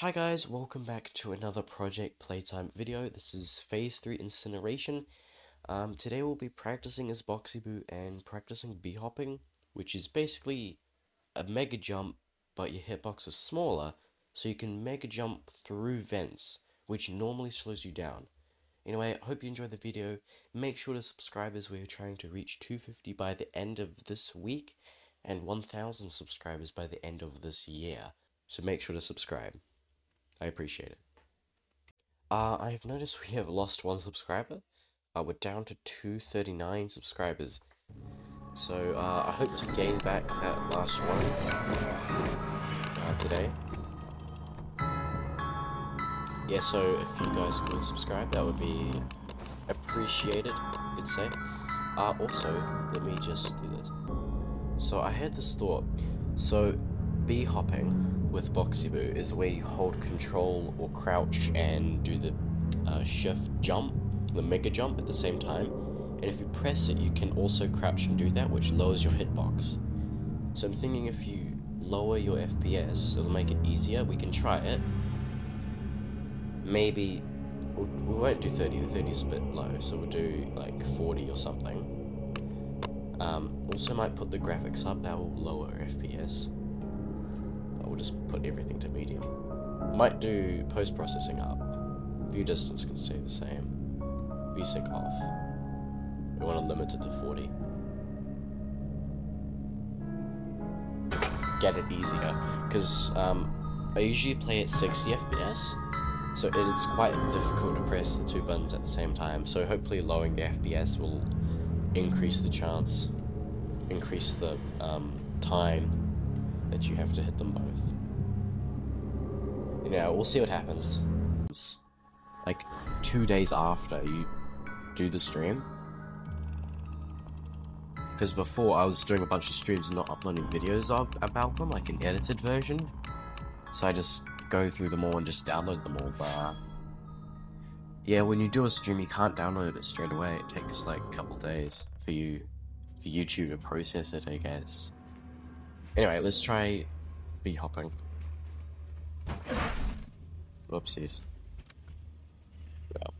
Hi guys, welcome back to another Project Playtime video. This is Phase 3 Incineration. Um, today we'll be practicing as Boxy Boo and practicing B-hopping, which is basically a mega jump, but your hitbox is smaller, so you can mega jump through vents, which normally slows you down. Anyway, I hope you enjoyed the video. Make sure to subscribe as we're trying to reach 250 by the end of this week, and 1000 subscribers by the end of this year. So make sure to subscribe. I appreciate it. Uh, I have noticed we have lost one subscriber. Uh, we're down to 239 subscribers. So, uh, I hope to gain back that last one uh, today. Yeah, so if you guys could subscribe, that would be appreciated, I'd say. Uh, also, let me just do this. So, I had this thought. So, B hopping with Boxy Boo is where you hold control or crouch and do the uh, shift jump, the mega jump at the same time. And if you press it, you can also crouch and do that, which lowers your hitbox. So I'm thinking if you lower your FPS, it'll make it easier. We can try it. Maybe we'll, we won't do 30. The 30 is a bit low, so we'll do like 40 or something. Um, also might put the graphics up. That will lower FPS we'll just put everything to medium. Might do post-processing up. View distance can stay the same. VSync off. We want to limit it to 40. Get it easier, because um, I usually play at 60 FPS, so it's quite difficult to press the two buttons at the same time, so hopefully lowering the FPS will increase the chance, increase the um, time that you have to hit them both. You know, we'll see what happens. Like, two days after you do the stream. Because before I was doing a bunch of streams and not uploading videos of, about them, like an edited version. So I just go through them all and just download them all, but... Uh, yeah, when you do a stream, you can't download it straight away. It takes like a couple days for you, for YouTube to process it, I guess. Anyway, let's try B hopping. Whoopsies. Well,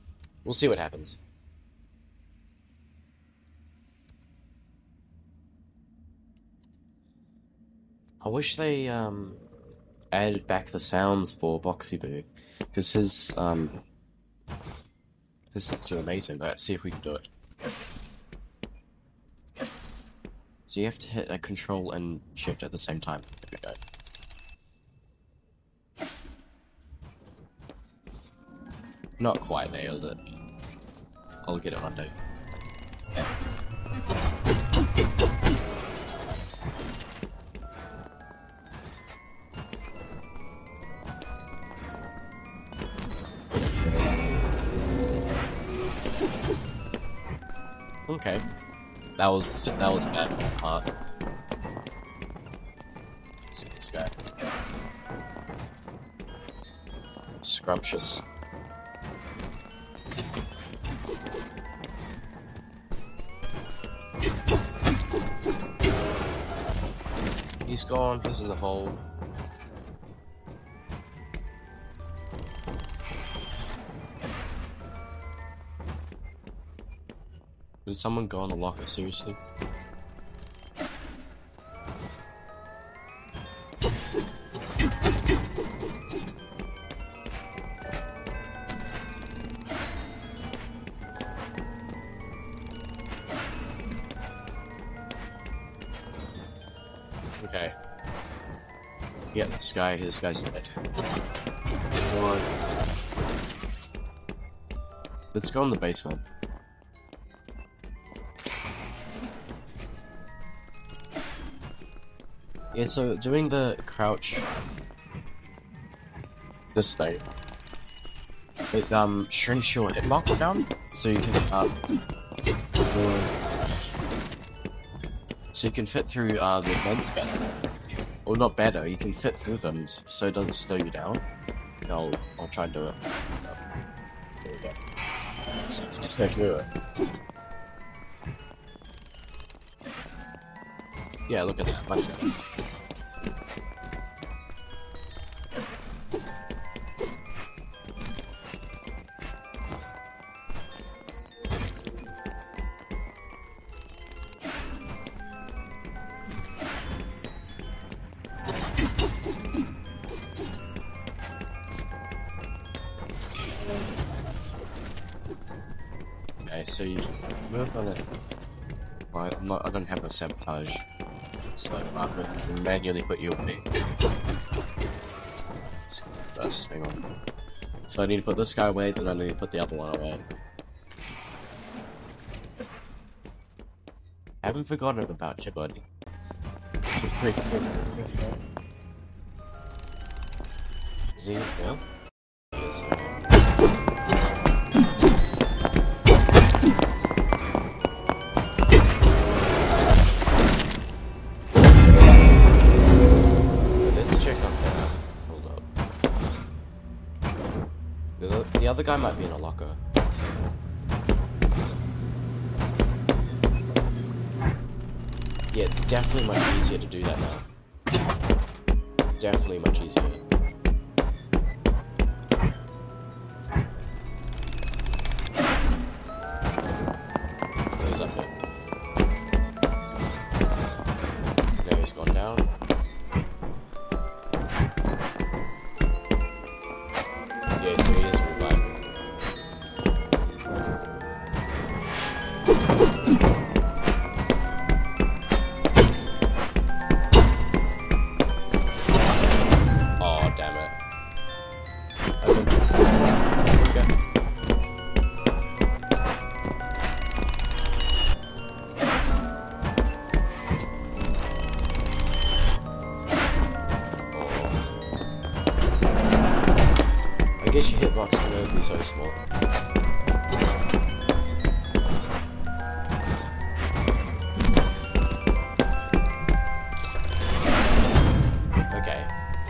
we'll see what happens. I wish they um, added back the sounds for Boxy Boo, because his um, his sounds are amazing. Let's see if we can do it. So you have to hit a control and shift at the same time. Go. Not quite nailed it. I'll get it one day. Yeah. Okay. That was that was bad. Uh, see this guy. Scrumptious. He's gone, he's in the hole. Did someone go on the locker, seriously? Okay. Yeah, this guy, this guy's dead. Let's go in the basement. Yeah, so doing the crouch this thing, it um shrinks your hitbox down, so you can uh, so you can fit through uh the vents better, or not better. You can fit through them, so it doesn't slow you down. I'll I'll try and do it. So just go through it. Yeah, look at that. Much Okay, so you work on it. I'm not, I don't have a sabotage so I'm to manually put you away. First, hang on. So I need to put this guy away, then I need to put the other one away. I haven't forgotten about you, buddy. Just pretty cool. Is he? Locker. Yeah, it's definitely much easier to do that now. Definitely much easier.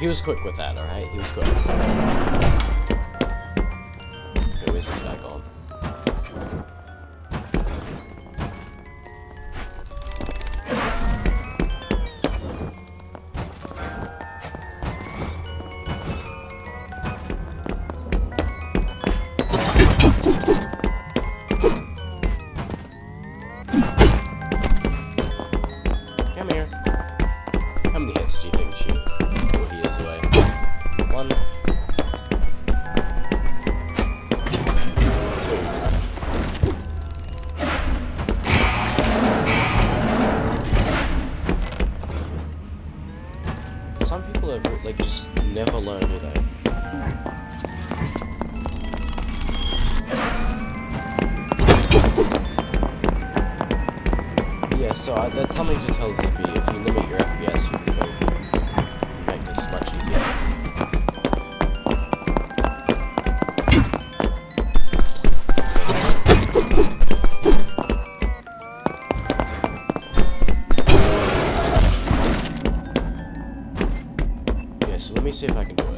He was quick with that, alright? He was quick. That's something to tell Zippy. If you limit your FPS, you can go through make this much easier. Yeah, so let me see if I can do it.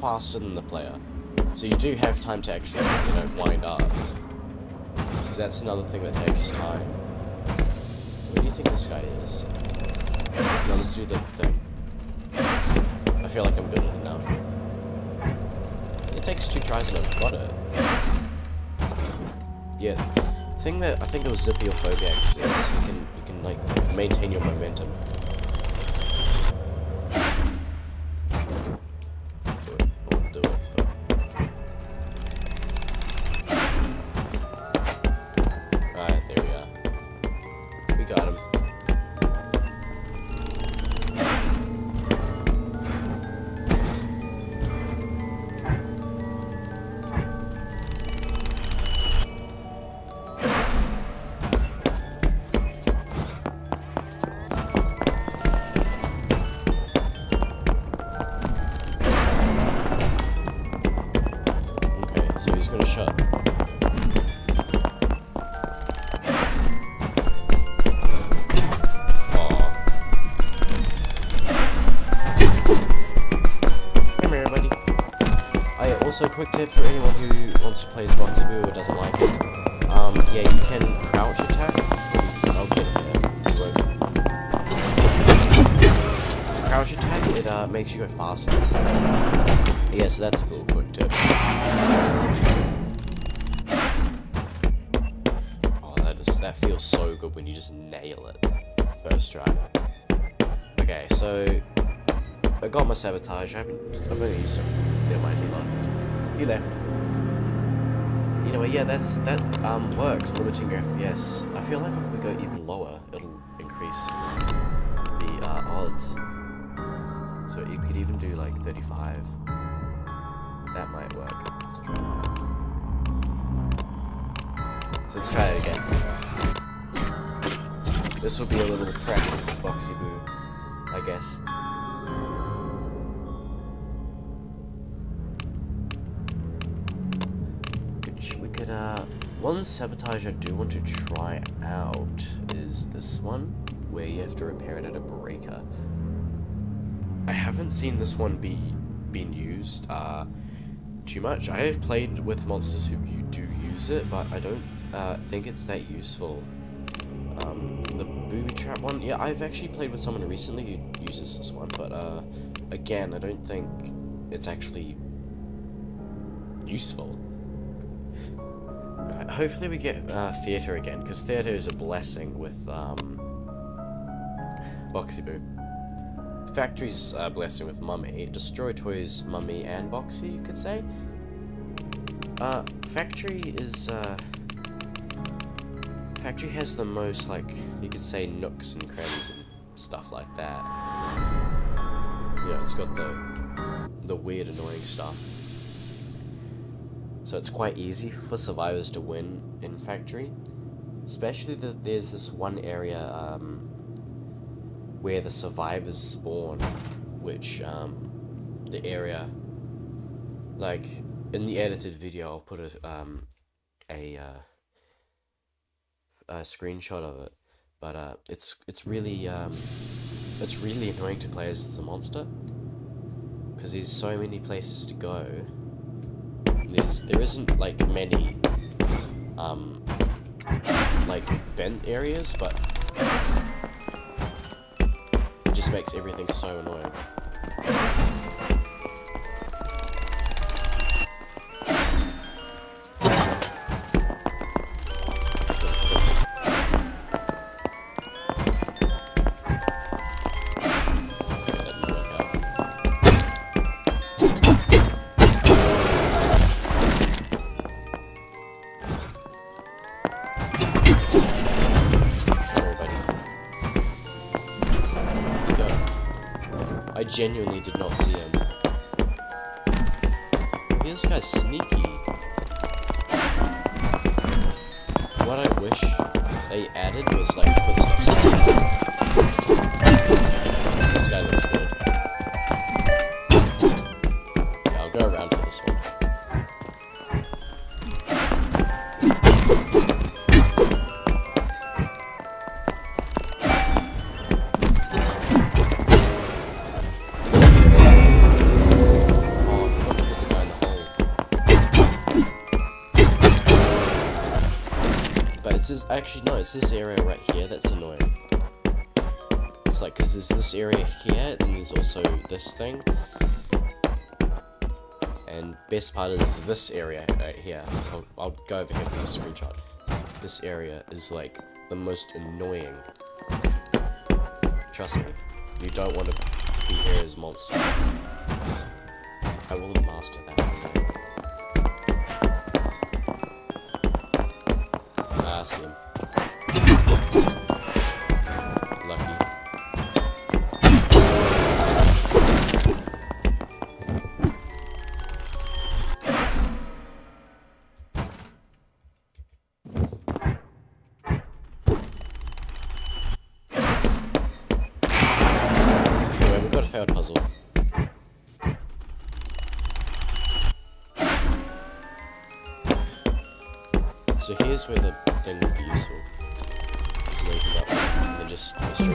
Faster than the player. So you do have time to actually, you know, wind up. Because that's another thing that takes time. Where do you think this guy is? No, let's do the thing. I feel like I'm good at it takes two tries and I've got it. Yeah. Thing that I think it was Zippy or Phobiax is you can you can like maintain your momentum. Also quick tip for anyone who wants to play as Boxy Boo or doesn't like it. Um, yeah, you can crouch attack. It. You won't. Crouch attack, it uh, makes you go faster. Yeah, so that's a cool quick tip. Oh, that that feels so good when you just nail it first try. Okay, so I got my sabotage. I haven't. I've only used him. Never mind. He left. He left. Anyway, yeah, that's that um works, limiting your FPS. I feel like if we go even lower, it'll increase the uh, odds. So you could even do like 35. That might work. Let's try. So let's try it again. This will be a little practice Boxy Boo, I guess. One sabotage I do want to try out is this one, where you have to repair it at a breaker. I haven't seen this one be being used, uh, too much. I have played with monsters who you do use it, but I don't uh, think it's that useful. Um, the booby trap one, yeah, I've actually played with someone recently who uses this one, but uh, again, I don't think it's actually useful. Hopefully we get uh, theater again, because theater is a blessing with um, Boxy Boo. Factory's uh, blessing with Mummy, Destroy Toys, Mummy, and Boxy, you could say. Uh, Factory is, uh, Factory has the most, like, you could say nooks and crannies and stuff like that. Yeah, it's got the, the weird annoying stuff. So it's quite easy for survivors to win in Factory. Especially that there's this one area, um, where the survivors spawn, which, um, the area, like, in the edited video, I'll put a, um, a, uh, a screenshot of it, but, uh, it's, it's really, um, it's really annoying to play as a monster, because there's so many places to go, there isn't, like, many, um, like, vent areas, but it just makes everything so annoying. Genuinely did not see him. This guy's sneaky. Actually, no, it's this area right here that's annoying. It's like, because there's this area here, and there's also this thing. And best part is this area right here. I'll, I'll go over here for the screenshot. This area is like the most annoying. Trust me, you don't want to be here as monster. I will master that So here's where the thing would be useful. You can up and then just straight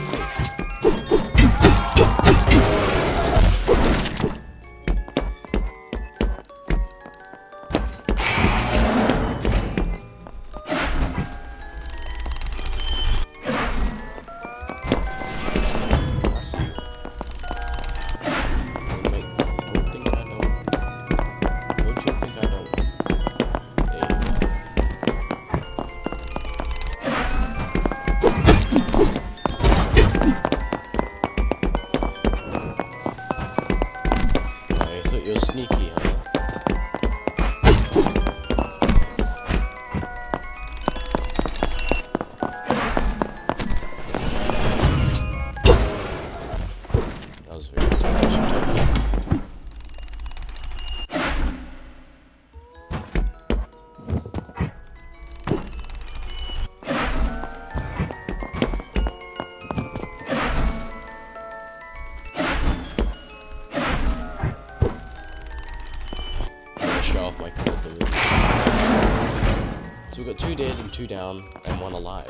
two down and one alive.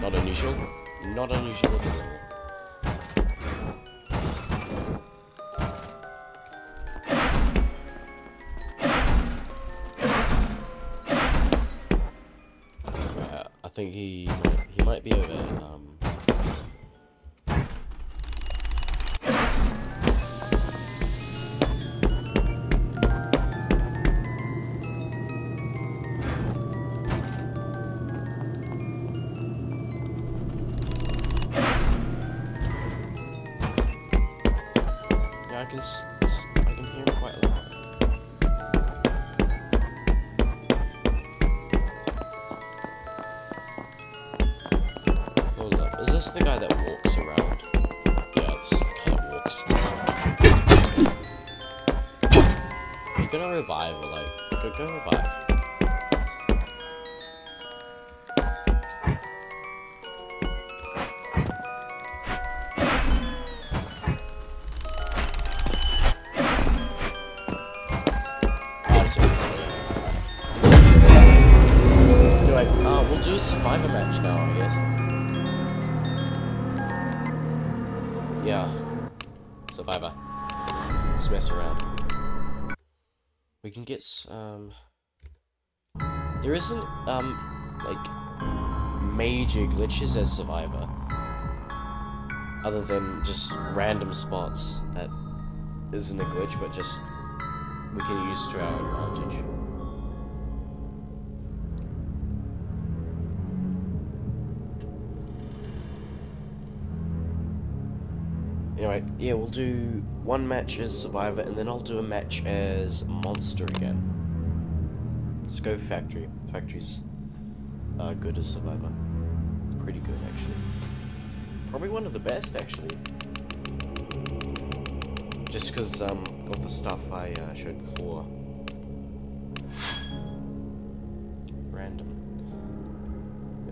Not unusual. Not unusual at all. Uh, I think he this is the guy that walks around? Yeah, this is the guy that walks. Are you gonna revive like go go revive? This. Anyway, uh, a survivor match now, We can get, s- um... There isn't, um, like, major glitches as Survivor. Other than just random spots that isn't a glitch, but just we can use to our advantage. Anyway, yeah, we'll do one match as Survivor, and then I'll do a match as Monster again. Let's go Factory. Factory's uh, good as Survivor. Pretty good, actually. Probably one of the best, actually. Just because um, of the stuff I uh, showed before. Random.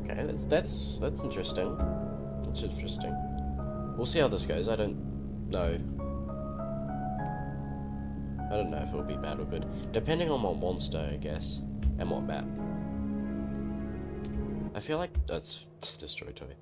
Okay, that's that's that's interesting. That's interesting. We'll see how this goes. I don't know. I don't know if it'll be bad or good. Depending on what monster, I guess. And what map. I feel like that's Destroy Toy.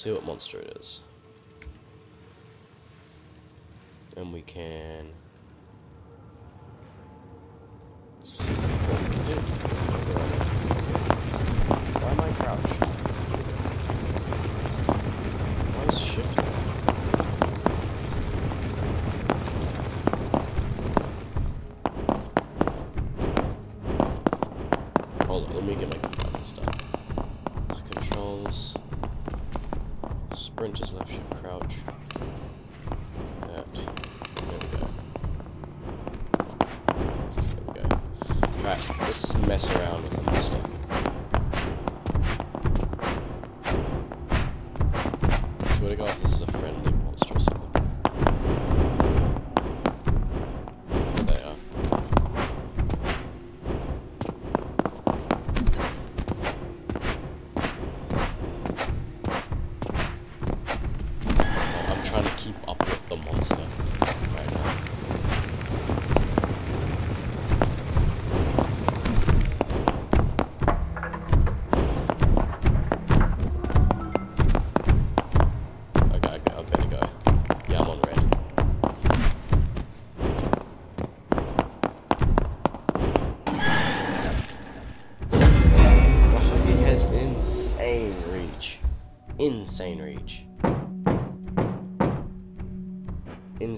See what monster it is. And we can Alright, let's mess around with the monster.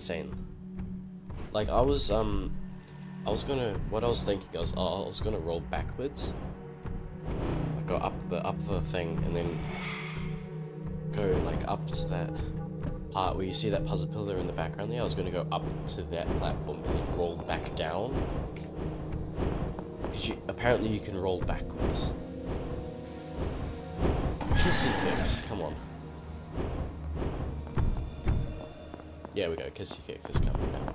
Insane. Like I was um I was gonna, what I was thinking, I was, I was gonna roll backwards. I go up the, up the thing, and then go, like, up to that part where you see that puzzle pillar in the background there. I was gonna go up to that platform and then roll back down. Because you, apparently you can roll backwards. Kissy kicks, come on. Yeah, we go. Kissy kicks is coming now.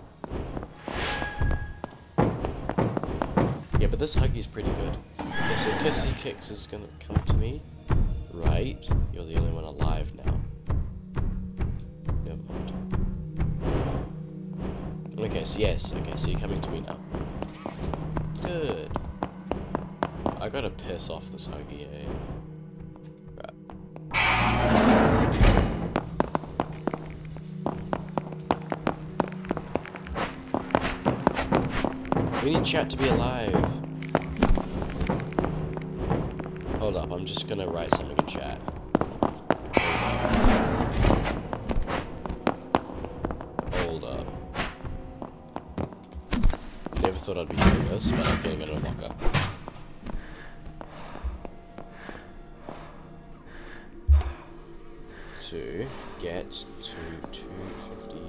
Yeah, but this Huggy's pretty good. Yeah, so Kissy Kicks is gonna come to me. Right. You're the only one alive now. Never mind. Okay, so yes, okay, so you're coming to me now. Good. I gotta piss off this Huggy, eh? Chat to be alive. Hold up, I'm just gonna write something in chat. Hold up. Never thought I'd be doing this, but I'm getting an unlocker. To get to 250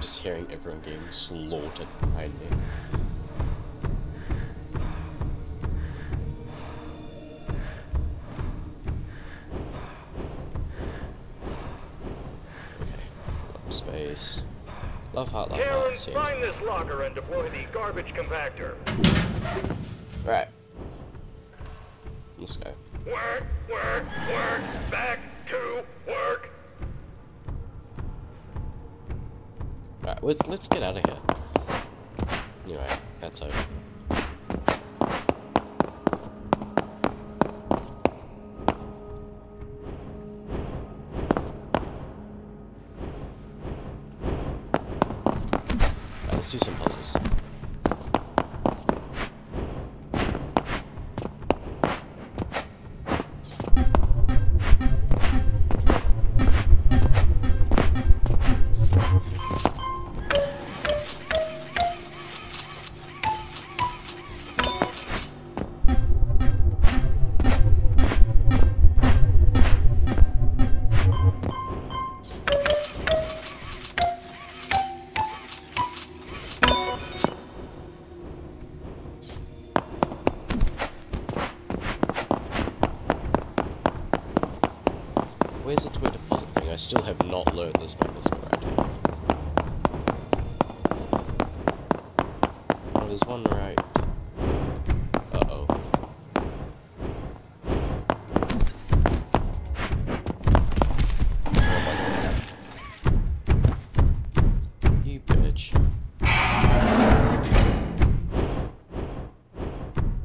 I'm just, hearing everyone getting slaughtered behind me. Okay. Space. Love heart, love. Karen, Send. find this locker and deploy the garbage compactor. Right. Let's go. Work, work, work, back to let's let's get out of here. Anyway, that's over. Have this mechanism around here. Oh, there's one right. Uh-oh. You bitch.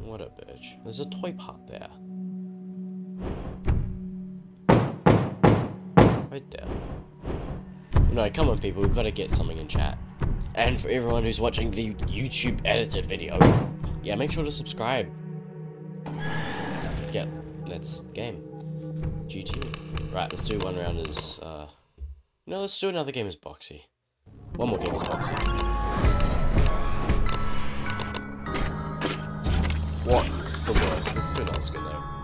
What a bitch. There's a toy part there. No, come on people, we've got to get something in chat. And for everyone who's watching the YouTube edited video, yeah, make sure to subscribe. Yeah, that's game. GG. Right, let's do one round as, uh... No, let's do another game as Boxy. One more game as Boxy. What's the worst? Let's do another skin though.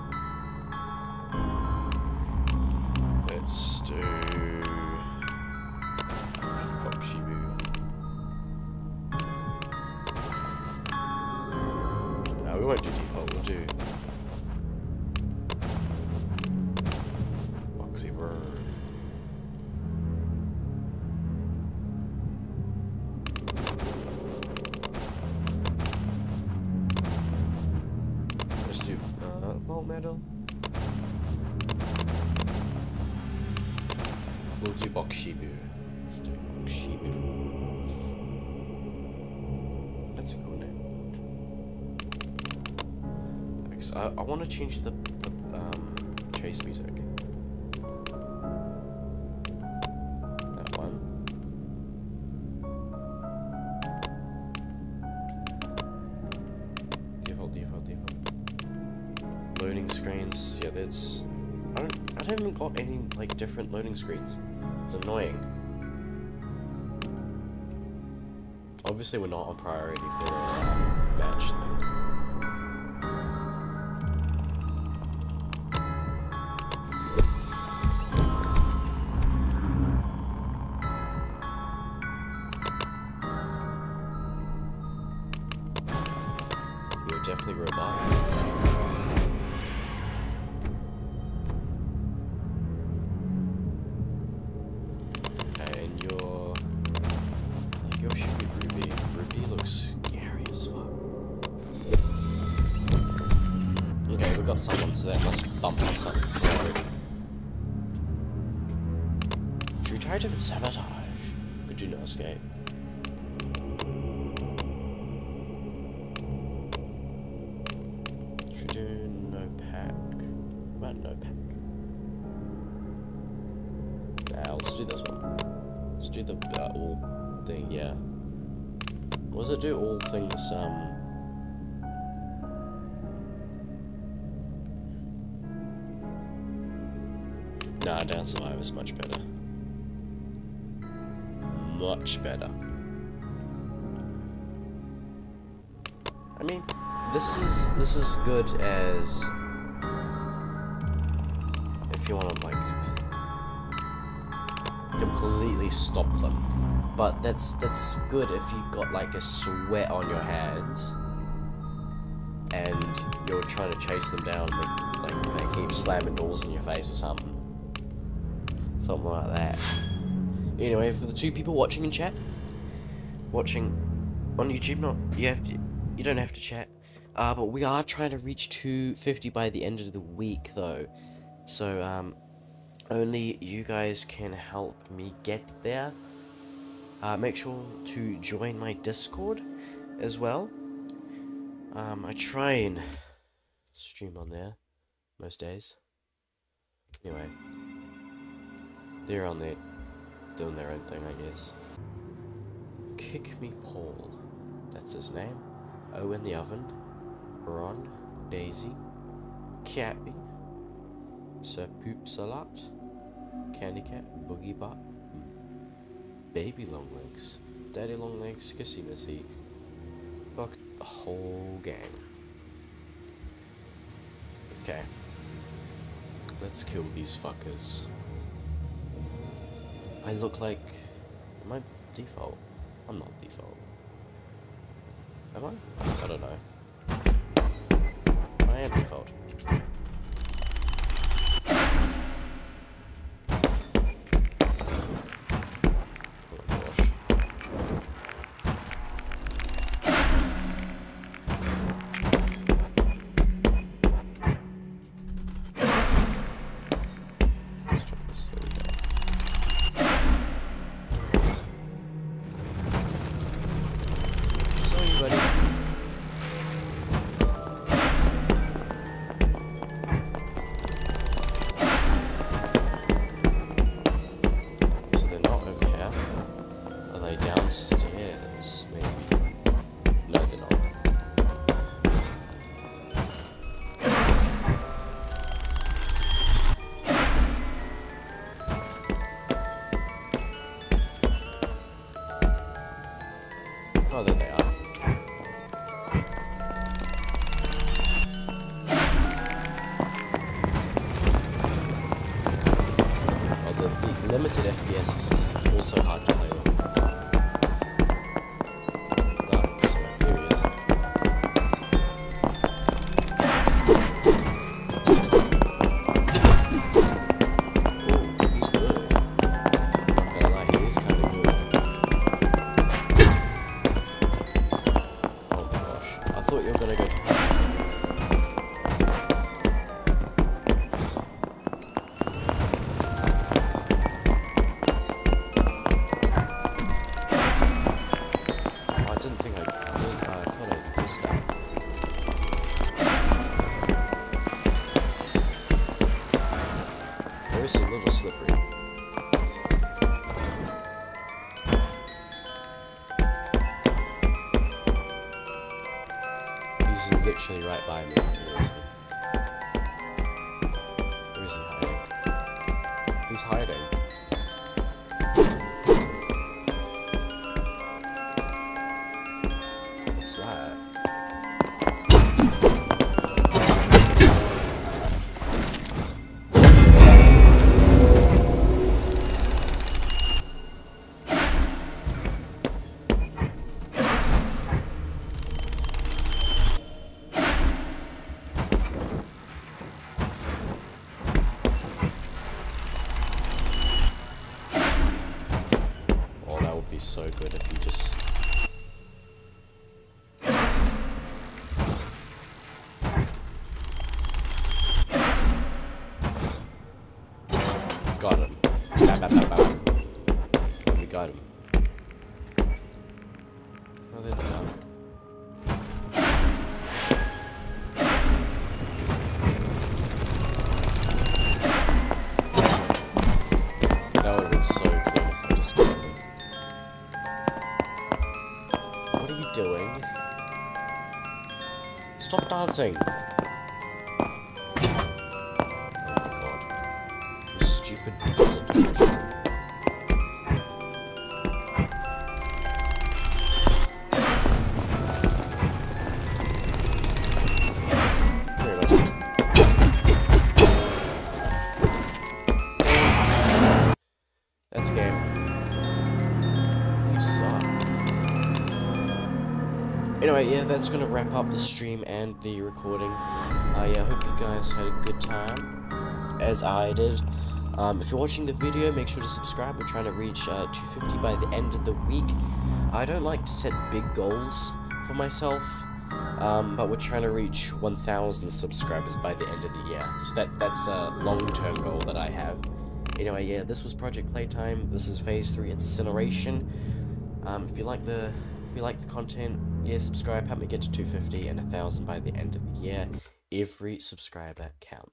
Loading screens, yeah, that's. I don't. I even got any like different loading screens. It's annoying. Obviously, we're not on priority for the uh, match thing. Do no pack? What no pack? Nah, let's do this one. Let's do the uh, all thing, yeah. What does it do? All things, um... Nah, Down Survive is much better. Much better. I mean, this is this is good as if you want to like completely stop them. But that's that's good if you got like a sweat on your hands and you're trying to chase them down, but like they keep slamming doors in your face or something. Something like that. Anyway, for the two people watching in chat, watching on YouTube, not you have to, you don't have to chat. Uh, but we are trying to reach 250 by the end of the week, though. So um, only you guys can help me get there. Uh, make sure to join my Discord as well. Um, I try and stream on there most days. Anyway, they're on there doing their own thing, I guess. Kick Me Paul, that's his name. Oh, in the oven. Ron, Daisy, Cappy, Sir Poop Salat, Candy Cat, Boogie Bot, Baby Long Legs, Daddy Long Legs, Kissy Missy, Buck, the whole gang. Okay. Let's kill these fuckers. I look like... Am I default? I'm not default. Am I? I don't know. I am What's that? Stop dancing! Oh god. Stupid yeah, that's gonna wrap up the stream and the recording. Uh, yeah, I hope you guys had a good time, as I did. Um, if you're watching the video, make sure to subscribe. We're trying to reach uh, 250 by the end of the week. I don't like to set big goals for myself, um, but we're trying to reach 1,000 subscribers by the end of the year. So that's that's a long-term goal that I have. Anyway, yeah, this was Project Playtime. This is Phase Three Incineration. Um, if you like the if you like the content, yeah, subscribe. Help me get to 250 and 1,000 by the end of the year. Every subscriber counts.